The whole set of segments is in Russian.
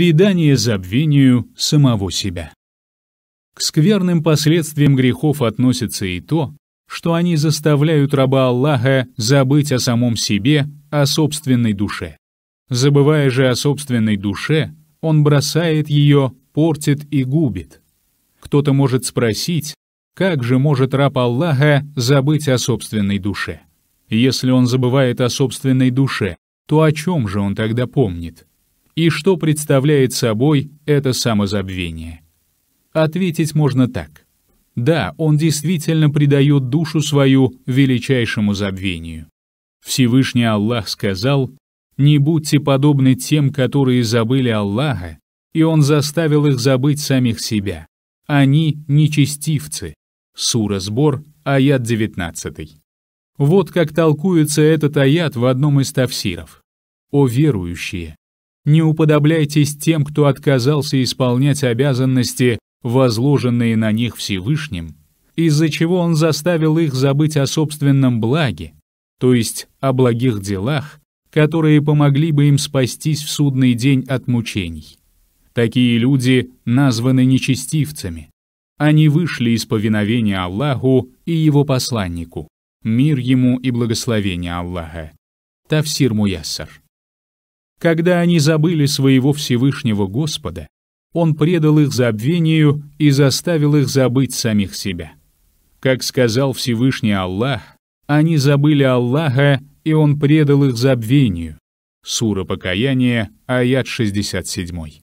предание забвению самого себя. К скверным последствиям грехов относится и то, что они заставляют раба Аллаха забыть о самом себе, о собственной душе. Забывая же о собственной душе, он бросает ее, портит и губит. Кто-то может спросить, как же может раб Аллаха забыть о собственной душе? Если он забывает о собственной душе, то о чем же он тогда помнит? И что представляет собой это самозабвение? Ответить можно так. Да, он действительно предает душу свою величайшему забвению. Всевышний Аллах сказал, «Не будьте подобны тем, которые забыли Аллаха, и Он заставил их забыть самих себя. Они нечестивцы». Сура Сбор, аят 19. Вот как толкуется этот аят в одном из тафсиров. «О верующие! Не уподобляйтесь тем, кто отказался исполнять обязанности, возложенные на них Всевышним, из-за чего он заставил их забыть о собственном благе, то есть о благих делах, которые помогли бы им спастись в судный день от мучений. Такие люди названы нечестивцами. Они вышли из повиновения Аллаху и его посланнику мир ему и благословение Аллаха. Тавсир Муяссар. Когда они забыли своего Всевышнего Господа, Он предал их забвению и заставил их забыть самих себя. Как сказал Всевышний Аллах, они забыли Аллаха, и Он предал их забвению. Сура Покаяния, аят 67.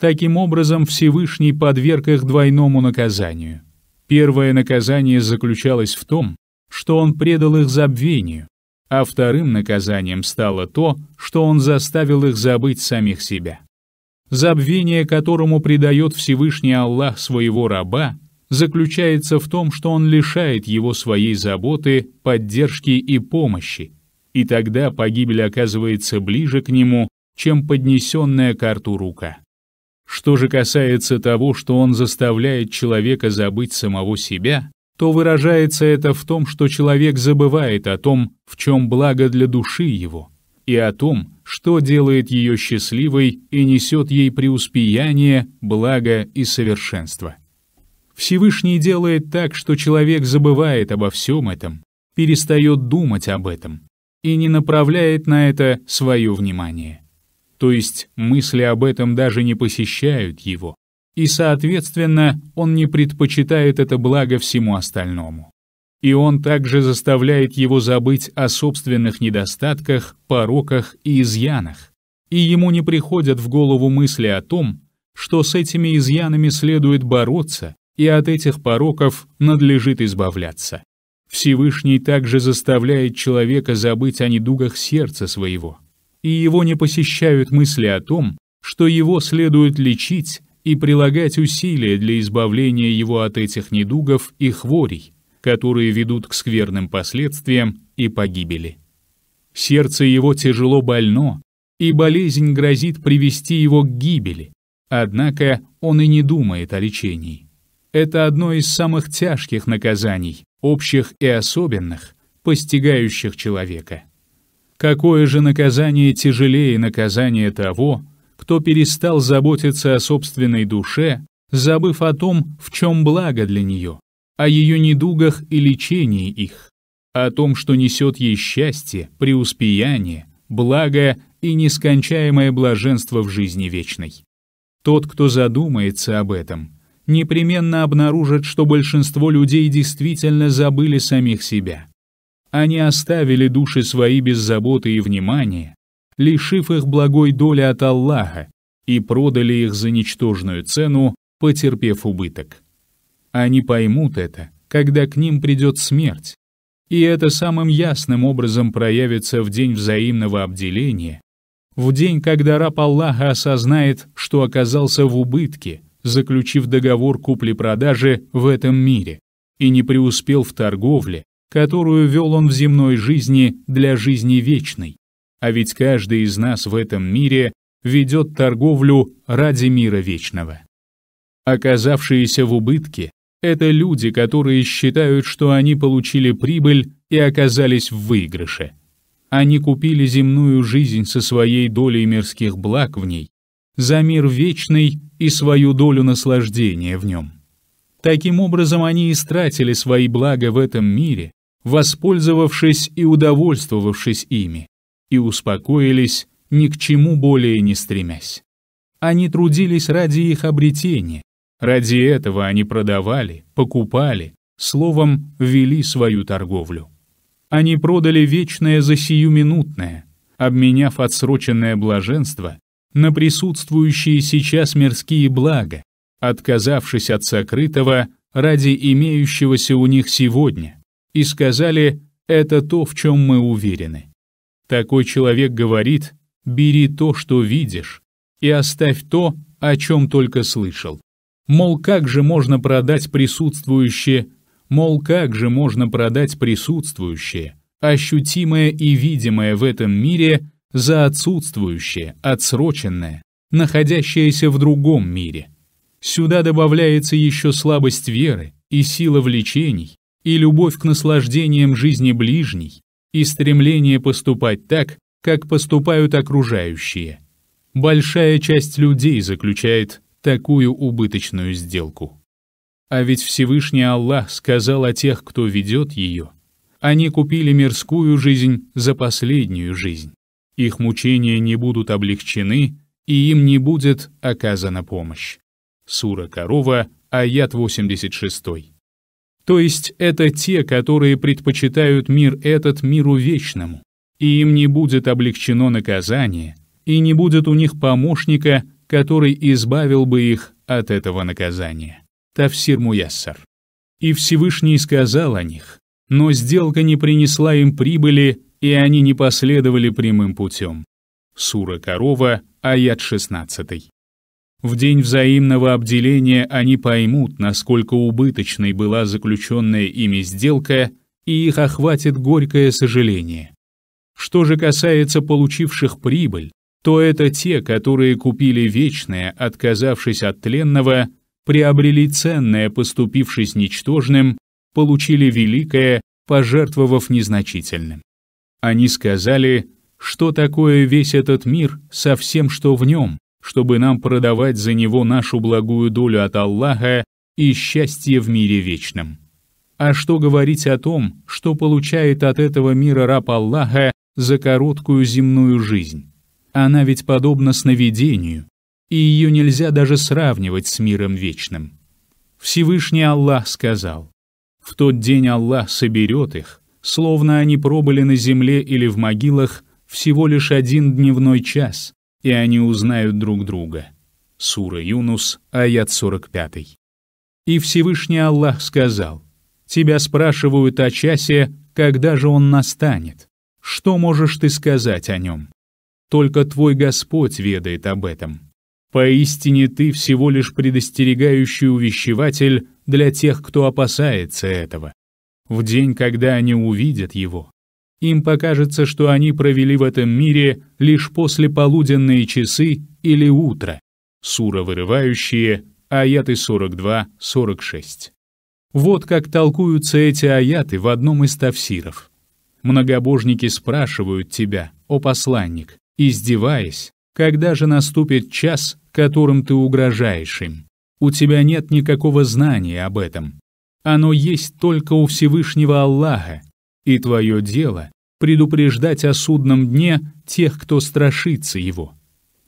Таким образом, Всевышний подверг их двойному наказанию. Первое наказание заключалось в том, что он предал их забвению, а вторым наказанием стало то, что он заставил их забыть самих себя. Забвение, которому предает Всевышний Аллах своего раба, заключается в том, что он лишает его своей заботы, поддержки и помощи, и тогда погибель оказывается ближе к нему, чем поднесенная к рука. Что же касается того, что он заставляет человека забыть самого себя, то выражается это в том, что человек забывает о том, в чем благо для души его, и о том, что делает ее счастливой и несет ей преуспеяние, благо и совершенство. Всевышний делает так, что человек забывает обо всем этом, перестает думать об этом и не направляет на это свое внимание. То есть мысли об этом даже не посещают его, и, соответственно, он не предпочитает это благо всему остальному. И он также заставляет его забыть о собственных недостатках, пороках и изъянах. И ему не приходят в голову мысли о том, что с этими изъянами следует бороться, и от этих пороков надлежит избавляться. Всевышний также заставляет человека забыть о недугах сердца своего, и его не посещают мысли о том, что его следует лечить и прилагать усилия для избавления его от этих недугов и хворей, которые ведут к скверным последствиям и погибели. Сердце его тяжело больно, и болезнь грозит привести его к гибели, однако он и не думает о лечении. Это одно из самых тяжких наказаний, общих и особенных, постигающих человека. Какое же наказание тяжелее наказания того, кто перестал заботиться о собственной душе, забыв о том, в чем благо для нее, о ее недугах и лечении их, о том, что несет ей счастье, преуспеяние, благо и нескончаемое блаженство в жизни вечной. Тот, кто задумается об этом, непременно обнаружит, что большинство людей действительно забыли самих себя. Они оставили души свои без заботы и внимания, лишив их благой доли от Аллаха, и продали их за ничтожную цену, потерпев убыток. Они поймут это, когда к ним придет смерть, и это самым ясным образом проявится в день взаимного обделения, в день, когда раб Аллаха осознает, что оказался в убытке, заключив договор купли-продажи в этом мире, и не преуспел в торговле, которую вел он в земной жизни для жизни вечной, а ведь каждый из нас в этом мире ведет торговлю ради мира вечного. Оказавшиеся в убытке — это люди, которые считают, что они получили прибыль и оказались в выигрыше. Они купили земную жизнь со своей долей мирских благ в ней, за мир вечный и свою долю наслаждения в нем. Таким образом, они истратили свои блага в этом мире, воспользовавшись и удовольствовавшись ими, и успокоились, ни к чему более не стремясь. Они трудились ради их обретения, ради этого они продавали, покупали, словом, вели свою торговлю. Они продали вечное за сиюминутное, обменяв отсроченное блаженство на присутствующие сейчас мирские блага, отказавшись от сокрытого ради имеющегося у них сегодня, и сказали «это то, в чем мы уверены». Такой человек говорит «бери то, что видишь, и оставь то, о чем только слышал». Мол, как же можно продать присутствующее, мол, как же можно продать присутствующее, ощутимое и видимое в этом мире за отсутствующее, отсроченное, находящееся в другом мире. Сюда добавляется еще слабость веры и сила влечений, и любовь к наслаждениям жизни ближней, и стремление поступать так, как поступают окружающие. Большая часть людей заключает такую убыточную сделку. А ведь Всевышний Аллах сказал о тех, кто ведет ее. Они купили мирскую жизнь за последнюю жизнь. Их мучения не будут облегчены, и им не будет оказана помощь. Сура Корова, аят 86. То есть это те, которые предпочитают мир этот миру вечному, и им не будет облегчено наказание, и не будет у них помощника, который избавил бы их от этого наказания. Тавсир Муяссар. И Всевышний сказал о них, но сделка не принесла им прибыли, и они не последовали прямым путем. Сура Корова, аят 16. В день взаимного обделения они поймут, насколько убыточной была заключенная ими сделка, и их охватит горькое сожаление. Что же касается получивших прибыль, то это те, которые купили вечное, отказавшись от тленного, приобрели ценное, поступившись ничтожным, получили великое, пожертвовав незначительным. Они сказали, что такое весь этот мир со всем, что в нем, чтобы нам продавать за него нашу благую долю от Аллаха и счастье в мире вечном. А что говорить о том, что получает от этого мира раб Аллаха за короткую земную жизнь? Она ведь подобна сновидению, и ее нельзя даже сравнивать с миром вечным. Всевышний Аллах сказал, «В тот день Аллах соберет их, словно они пробыли на земле или в могилах всего лишь один дневной час, и они узнают друг друга. Сура Юнус, аят 45. И Всевышний Аллах сказал, «Тебя спрашивают о часе, когда же он настанет. Что можешь ты сказать о нем? Только твой Господь ведает об этом. Поистине ты всего лишь предостерегающий увещеватель для тех, кто опасается этого. В день, когда они увидят его, им покажется, что они провели в этом мире лишь после полуденные часы или утро. Сура вырывающие, аяты 42-46. Вот как толкуются эти аяты в одном из тафсиров. Многобожники спрашивают тебя, о посланник, издеваясь, когда же наступит час, которым ты угрожаешь им. У тебя нет никакого знания об этом. Оно есть только у Всевышнего Аллаха, и твое дело — предупреждать о судном дне тех, кто страшится его.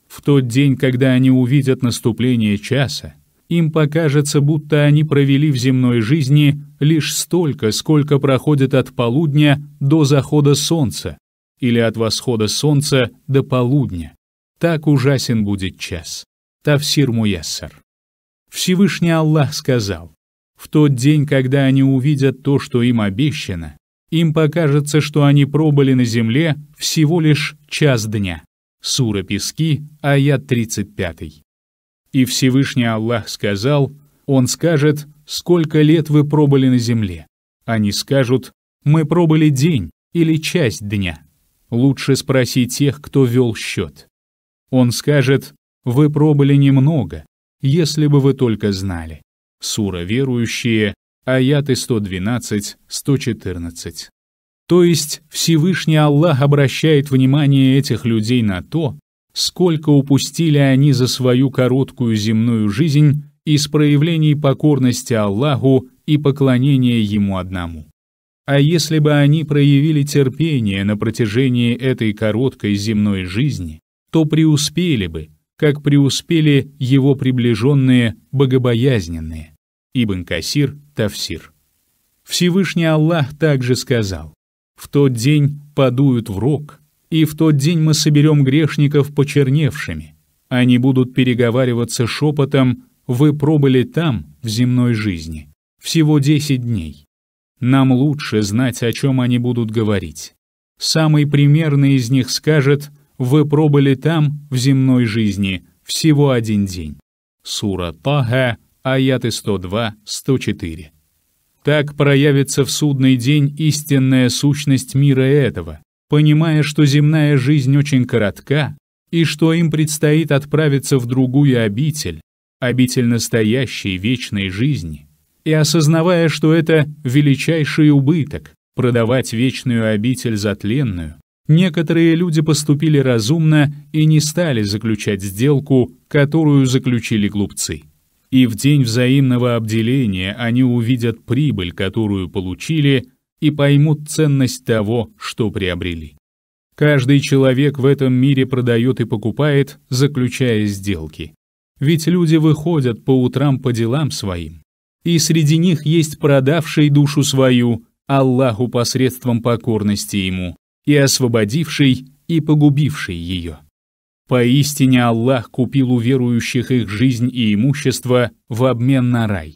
В тот день, когда они увидят наступление часа, им покажется, будто они провели в земной жизни лишь столько, сколько проходит от полудня до захода солнца, или от восхода солнца до полудня. Так ужасен будет час. Тавсир Муяссар. Всевышний Аллах сказал, «В тот день, когда они увидят то, что им обещано, им покажется, что они пробыли на земле всего лишь час дня. Сура Пески, аят 35. И Всевышний Аллах сказал, Он скажет, сколько лет вы пробыли на земле. Они скажут, мы пробыли день или часть дня. Лучше спроси тех, кто вел счет. Он скажет, вы пробыли немного, если бы вы только знали. Сура верующие, аяты 112-114. То есть Всевышний Аллах обращает внимание этих людей на то, сколько упустили они за свою короткую земную жизнь из проявлений покорности Аллаху и поклонения Ему одному. А если бы они проявили терпение на протяжении этой короткой земной жизни, то преуспели бы, как преуспели его приближенные богобоязненные. Ибн Касир, Тавсир. Всевышний Аллах также сказал, «В тот день подуют в рог, и в тот день мы соберем грешников почерневшими. Они будут переговариваться шепотом, вы пробыли там, в земной жизни, всего десять дней. Нам лучше знать, о чем они будут говорить. Самый примерный из них скажет, вы пробыли там, в земной жизни, всего один день. Сура Тага, аяты 102-104. Так проявится в судный день истинная сущность мира этого, понимая, что земная жизнь очень коротка и что им предстоит отправиться в другую обитель, обитель настоящей вечной жизни, и осознавая, что это величайший убыток продавать вечную обитель за тленную, некоторые люди поступили разумно и не стали заключать сделку, которую заключили глупцы. И в день взаимного обделения они увидят прибыль, которую получили, и поймут ценность того, что приобрели. Каждый человек в этом мире продает и покупает, заключая сделки. Ведь люди выходят по утрам по делам своим. И среди них есть продавший душу свою, Аллаху посредством покорности Ему, и освободивший, и погубивший ее. Поистине Аллах купил у верующих их жизнь и имущество в обмен на рай.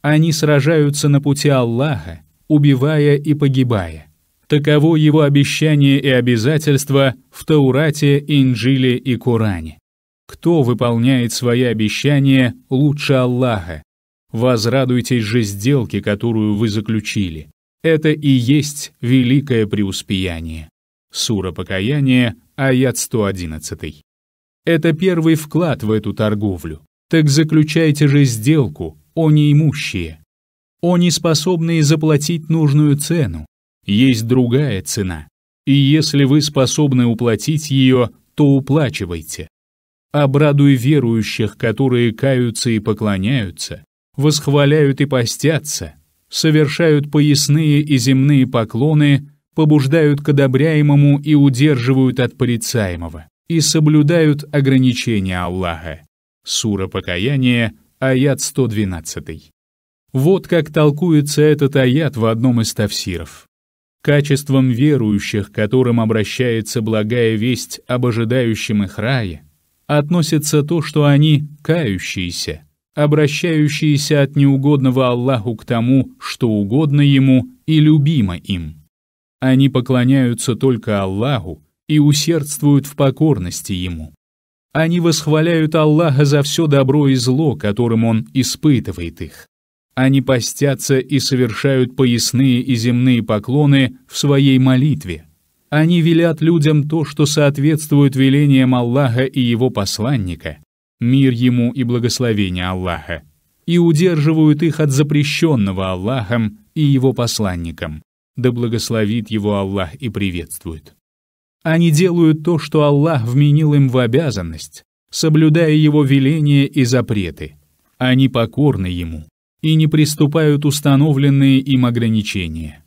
Они сражаются на пути Аллаха, убивая и погибая. Таково его обещание и обязательство в Таурате, Инджиле и Коране. Кто выполняет свои обещания лучше Аллаха? Возрадуйтесь же сделке, которую вы заключили. Это и есть великое преуспеяние. Сура Покаяния, аят 111. Это первый вклад в эту торговлю. Так заключайте же сделку, о неимущие. О неспособные заплатить нужную цену. Есть другая цена. И если вы способны уплатить ее, то уплачивайте обрадуй верующих, которые каются и поклоняются, восхваляют и постятся, совершают поясные и земные поклоны, побуждают к одобряемому и удерживают от порицаемого, и соблюдают ограничения Аллаха. Сура Покаяния, аят 112. Вот как толкуется этот аят в одном из тавсиров. Качеством верующих, которым обращается благая весть об ожидающем их рае, относится то, что они кающиеся, обращающиеся от неугодного Аллаху к тому, что угодно Ему и любимо им. Они поклоняются только Аллаху и усердствуют в покорности Ему. Они восхваляют Аллаха за все добро и зло, которым Он испытывает их. Они постятся и совершают поясные и земные поклоны в своей молитве, они велят людям то, что соответствует велениям Аллаха и его посланника, мир ему и благословение Аллаха, и удерживают их от запрещенного Аллахом и его посланником, да благословит его Аллах и приветствует. Они делают то, что Аллах вменил им в обязанность, соблюдая его веления и запреты. Они покорны ему и не приступают установленные им ограничения.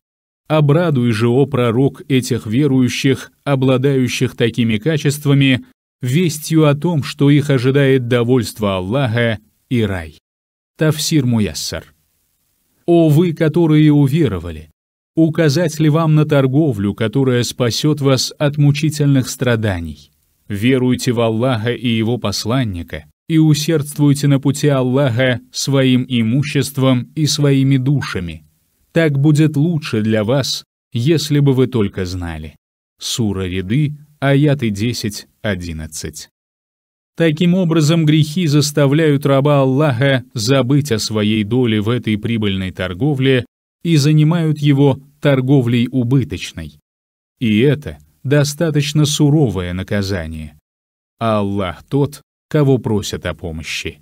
Обрадуй же, о пророк, этих верующих, обладающих такими качествами, вестью о том, что их ожидает довольство Аллаха и рай. Тавсир Муяссар. О вы, которые уверовали! Указать ли вам на торговлю, которая спасет вас от мучительных страданий? Веруйте в Аллаха и Его посланника и усердствуйте на пути Аллаха своим имуществом и своими душами – так будет лучше для вас, если бы вы только знали. Сура Ряды, аяты 10-11. Таким образом, грехи заставляют раба Аллаха забыть о своей доле в этой прибыльной торговле и занимают его торговлей убыточной. И это достаточно суровое наказание. А Аллах тот, кого просят о помощи.